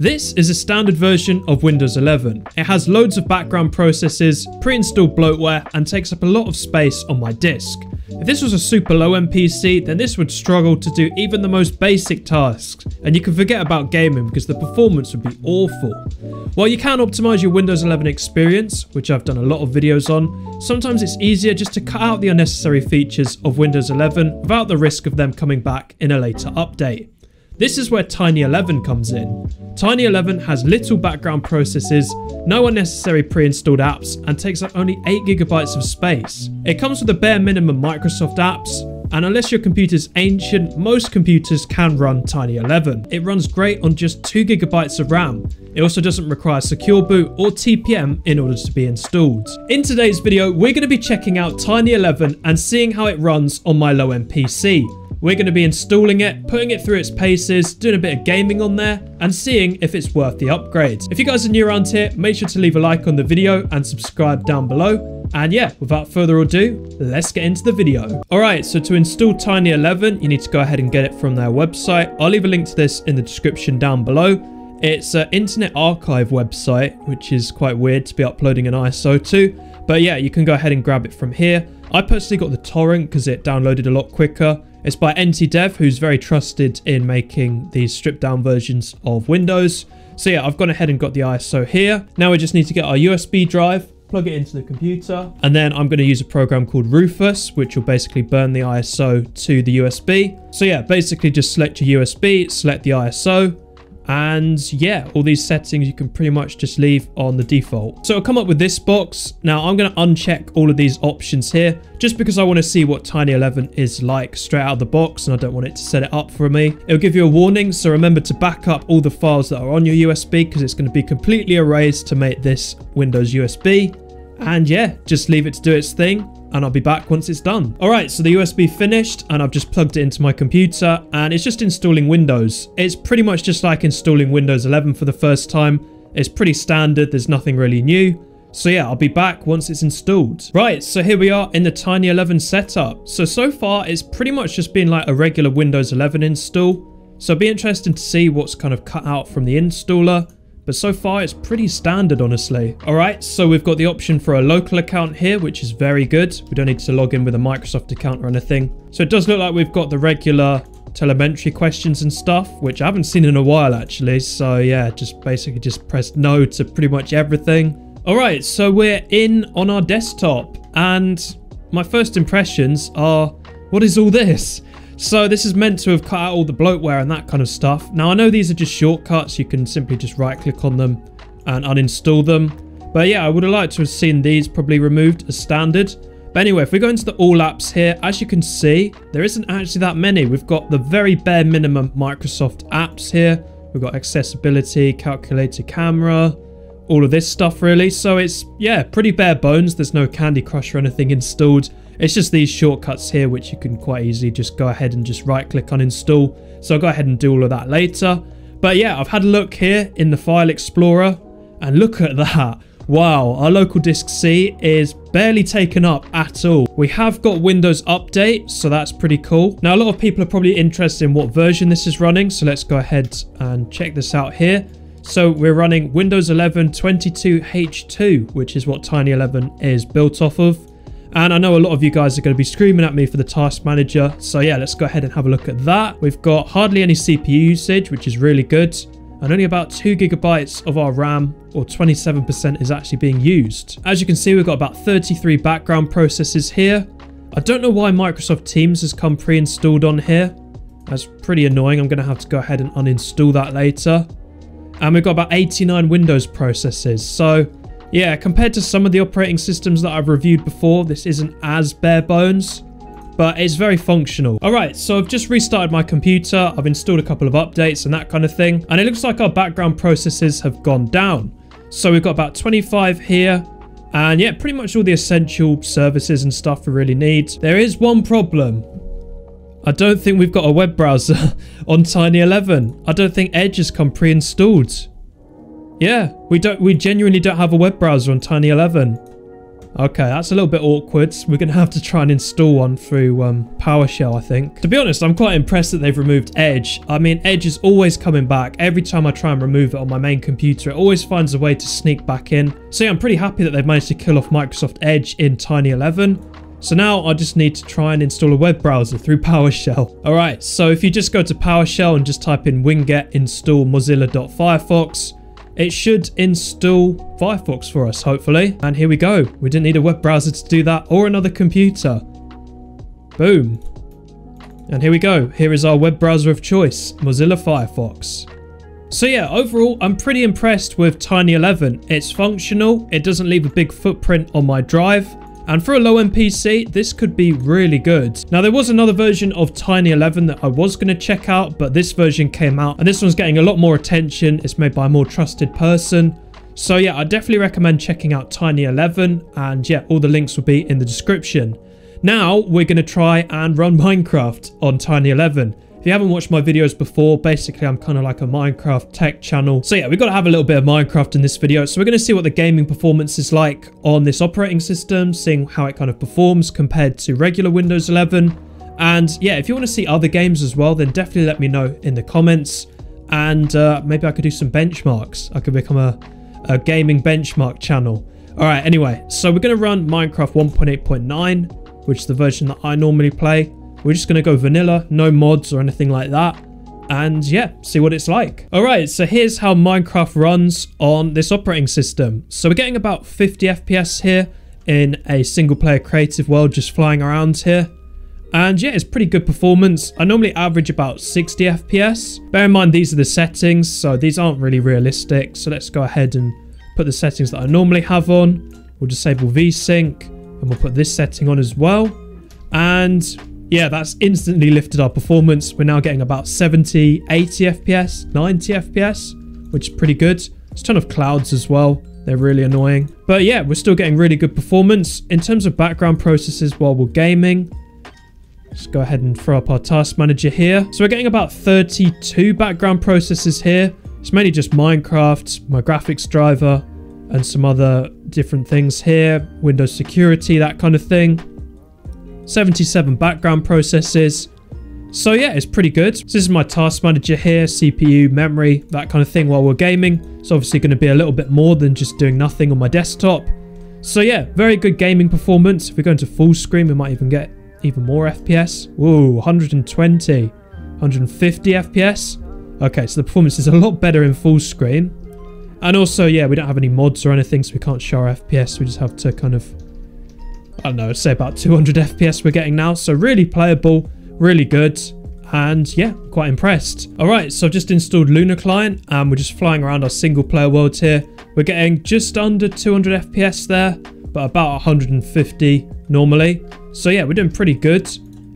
This is a standard version of Windows 11. It has loads of background processes, pre-installed bloatware, and takes up a lot of space on my disk. If this was a super low-end PC, then this would struggle to do even the most basic tasks, and you can forget about gaming because the performance would be awful. While you can optimize your Windows 11 experience, which I've done a lot of videos on, sometimes it's easier just to cut out the unnecessary features of Windows 11 without the risk of them coming back in a later update. This is where Tiny 11 comes in. Tiny 11 has little background processes, no unnecessary pre-installed apps, and takes up only 8GB of space. It comes with a bare minimum Microsoft apps, and unless your computer's ancient, most computers can run Tiny 11. It runs great on just 2GB of RAM. It also doesn't require secure boot or TPM in order to be installed. In today's video, we're going to be checking out Tiny 11 and seeing how it runs on my low-end PC. We're going to be installing it, putting it through its paces, doing a bit of gaming on there, and seeing if it's worth the upgrades. If you guys are new around here, make sure to leave a like on the video and subscribe down below. And yeah, without further ado, let's get into the video. Alright, so to install Tiny 11, you need to go ahead and get it from their website. I'll leave a link to this in the description down below. It's an Internet Archive website, which is quite weird to be uploading an ISO to. But yeah, you can go ahead and grab it from here. I personally got the torrent because it downloaded a lot quicker. It's by NTDev, who's very trusted in making these stripped down versions of Windows. So yeah, I've gone ahead and got the ISO here. Now we just need to get our USB drive, plug it into the computer, and then I'm going to use a program called Rufus, which will basically burn the ISO to the USB. So yeah, basically just select your USB, select the ISO, and yeah, all these settings you can pretty much just leave on the default. So I'll come up with this box. Now I'm going to uncheck all of these options here just because I want to see what Tiny 11 is like straight out of the box and I don't want it to set it up for me. It'll give you a warning. So remember to back up all the files that are on your USB because it's going to be completely erased to make this Windows USB. And yeah, just leave it to do its thing and I'll be back once it's done. All right, so the USB finished and I've just plugged it into my computer and it's just installing Windows. It's pretty much just like installing Windows 11 for the first time. It's pretty standard. There's nothing really new. So yeah, I'll be back once it's installed. Right, so here we are in the Tiny 11 setup. So, so far it's pretty much just been like a regular Windows 11 install. So be interesting to see what's kind of cut out from the installer. But so far, it's pretty standard, honestly. All right, so we've got the option for a local account here, which is very good. We don't need to log in with a Microsoft account or anything. So it does look like we've got the regular telemetry questions and stuff, which I haven't seen in a while, actually. So yeah, just basically just press no to pretty much everything. All right, so we're in on our desktop and my first impressions are, what is all this? So this is meant to have cut out all the bloatware and that kind of stuff. Now I know these are just shortcuts. You can simply just right click on them and uninstall them. But yeah, I would have liked to have seen these probably removed as standard. But anyway, if we go into the all apps here, as you can see, there isn't actually that many. We've got the very bare minimum Microsoft apps here. We've got accessibility, calculator camera, all of this stuff really. So it's, yeah, pretty bare bones. There's no Candy Crush or anything installed. It's just these shortcuts here which you can quite easily just go ahead and just right click on install. So I'll go ahead and do all of that later. But yeah, I've had a look here in the File Explorer and look at that. Wow, our local disk C is barely taken up at all. We have got Windows Update, so that's pretty cool. Now, a lot of people are probably interested in what version this is running, so let's go ahead and check this out here. So we're running Windows 11 22H2, which is what Tiny 11 is built off of. And I know a lot of you guys are going to be screaming at me for the task manager. So yeah, let's go ahead and have a look at that. We've got hardly any CPU usage, which is really good. And only about 2 gigabytes of our RAM, or 27% is actually being used. As you can see, we've got about 33 background processes here. I don't know why Microsoft Teams has come pre-installed on here. That's pretty annoying. I'm going to have to go ahead and uninstall that later. And we've got about 89 Windows processes. So yeah, compared to some of the operating systems that I've reviewed before, this isn't as bare bones, but it's very functional. All right, so I've just restarted my computer. I've installed a couple of updates and that kind of thing. And it looks like our background processes have gone down. So we've got about 25 here. And yeah, pretty much all the essential services and stuff we really need. There is one problem. I don't think we've got a web browser on Tiny 11. I don't think Edge has come pre-installed. Yeah, we don't. We genuinely don't have a web browser on Tiny 11. Okay, that's a little bit awkward. We're going to have to try and install one through um, PowerShell, I think. To be honest, I'm quite impressed that they've removed Edge. I mean, Edge is always coming back. Every time I try and remove it on my main computer, it always finds a way to sneak back in. So yeah, I'm pretty happy that they've managed to kill off Microsoft Edge in Tiny 11. So now I just need to try and install a web browser through PowerShell. Alright, so if you just go to PowerShell and just type in winget install mozilla.firefox, it should install Firefox for us, hopefully. And here we go. We didn't need a web browser to do that or another computer. Boom. And here we go. Here is our web browser of choice, Mozilla Firefox. So yeah, overall, I'm pretty impressed with Tiny 11. It's functional, it doesn't leave a big footprint on my drive, and for a low-end PC, this could be really good. Now, there was another version of Tiny 11 that I was going to check out, but this version came out, and this one's getting a lot more attention. It's made by a more trusted person. So yeah, I definitely recommend checking out Tiny 11, and yeah, all the links will be in the description. Now, we're going to try and run Minecraft on Tiny 11. If you haven't watched my videos before, basically I'm kind of like a Minecraft tech channel. So yeah, we've got to have a little bit of Minecraft in this video. So we're going to see what the gaming performance is like on this operating system, seeing how it kind of performs compared to regular Windows 11. And yeah, if you want to see other games as well, then definitely let me know in the comments. And uh, maybe I could do some benchmarks. I could become a, a gaming benchmark channel. All right, anyway, so we're going to run Minecraft 1.8.9, which is the version that I normally play. We're just going to go vanilla, no mods or anything like that. And yeah, see what it's like. All right, so here's how Minecraft runs on this operating system. So we're getting about 50 FPS here in a single player creative world, just flying around here. And yeah, it's pretty good performance. I normally average about 60 FPS. Bear in mind, these are the settings, so these aren't really realistic. So let's go ahead and put the settings that I normally have on. We'll disable VSync and we'll put this setting on as well. And yeah, that's instantly lifted our performance. We're now getting about 70, 80 FPS, 90 FPS, which is pretty good. There's a ton of clouds as well. They're really annoying. But yeah, we're still getting really good performance. In terms of background processes while we're gaming, let's go ahead and throw up our task manager here. So we're getting about 32 background processes here. It's mainly just Minecraft, my graphics driver, and some other different things here. Windows security, that kind of thing. 77 background processes. So yeah, it's pretty good. So this is my task manager here, CPU, memory, that kind of thing while we're gaming. It's obviously going to be a little bit more than just doing nothing on my desktop. So yeah, very good gaming performance. If we go into full screen, we might even get even more FPS. Whoa, 120, 150 FPS. Okay, so the performance is a lot better in full screen. And also, yeah, we don't have any mods or anything, so we can't show our FPS. We just have to kind of don't know, I'd say about 200 FPS we're getting now. So really playable, really good. And yeah, quite impressed. All right, so I've just installed Lunar Client and we're just flying around our single player worlds here. We're getting just under 200 FPS there, but about 150 normally. So yeah, we're doing pretty good.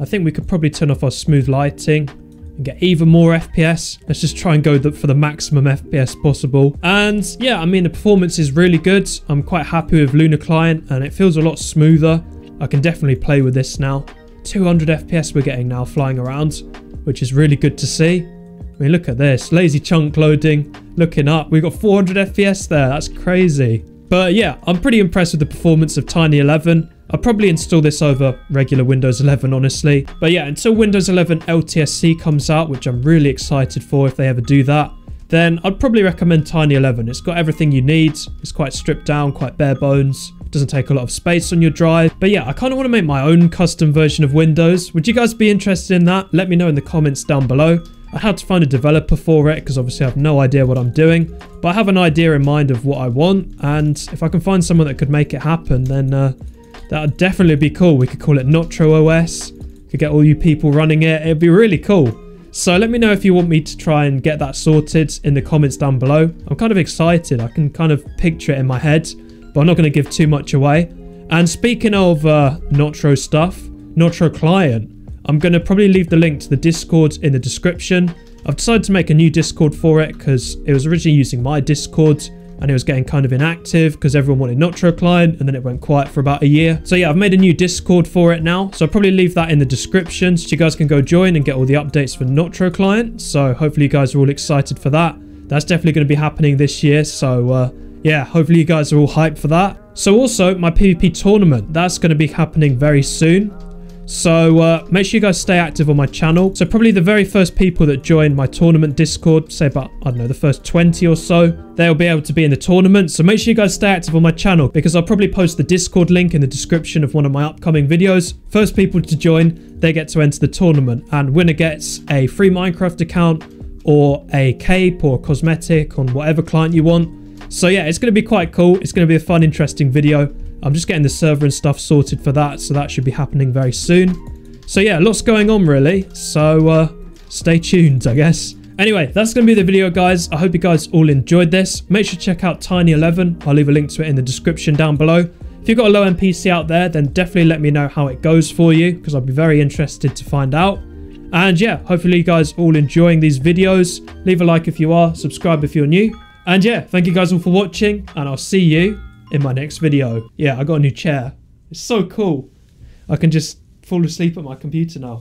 I think we could probably turn off our smooth lighting and get even more FPS. Let's just try and go the, for the maximum FPS possible. And yeah, I mean, the performance is really good. I'm quite happy with Lunar Client and it feels a lot smoother. I can definitely play with this now. 200 FPS we're getting now flying around, which is really good to see. I mean, look at this. Lazy chunk loading, looking up. We've got 400 FPS there. That's crazy. But yeah, I'm pretty impressed with the performance of Tiny 11. I'll probably install this over regular Windows 11, honestly. But yeah, until Windows 11 LTSC comes out, which I'm really excited for if they ever do that, then I'd probably recommend Tiny 11. It's got everything you need. It's quite stripped down, quite bare bones. Doesn't take a lot of space on your drive. But yeah, I kind of want to make my own custom version of Windows. Would you guys be interested in that? Let me know in the comments down below. I had to find a developer for it because obviously I have no idea what I'm doing. But I have an idea in mind of what I want. And if I can find someone that could make it happen, then uh, that would definitely be cool. We could call it Notro OS. Could get all you people running it. It'd be really cool. So let me know if you want me to try and get that sorted in the comments down below. I'm kind of excited. I can kind of picture it in my head, but I'm not going to give too much away. And speaking of uh, Notro stuff, Notro client, I'm going to probably leave the link to the Discord in the description. I've decided to make a new Discord for it because it was originally using my Discord and it was getting kind of inactive because everyone wanted Notro client and then it went quiet for about a year. So yeah, I've made a new Discord for it now. So I'll probably leave that in the description so you guys can go join and get all the updates for Notro client. So hopefully you guys are all excited for that. That's definitely going to be happening this year. So uh, yeah, hopefully you guys are all hyped for that. So also my PvP tournament, that's going to be happening very soon. So uh, make sure you guys stay active on my channel. So probably the very first people that join my tournament Discord, say about, I don't know, the first 20 or so, they'll be able to be in the tournament. So make sure you guys stay active on my channel because I'll probably post the Discord link in the description of one of my upcoming videos. First people to join, they get to enter the tournament and winner gets a free Minecraft account or a cape or cosmetic on whatever client you want. So yeah, it's going to be quite cool. It's going to be a fun, interesting video. I'm just getting the server and stuff sorted for that, so that should be happening very soon. So yeah, lots going on really, so uh, stay tuned, I guess. Anyway, that's going to be the video, guys. I hope you guys all enjoyed this. Make sure to check out Tiny11. I'll leave a link to it in the description down below. If you've got a low end PC out there, then definitely let me know how it goes for you, because I'd be very interested to find out. And yeah, hopefully you guys all enjoying these videos. Leave a like if you are, subscribe if you're new. And yeah, thank you guys all for watching, and I'll see you in my next video. Yeah, I got a new chair. It's so cool. I can just fall asleep at my computer now.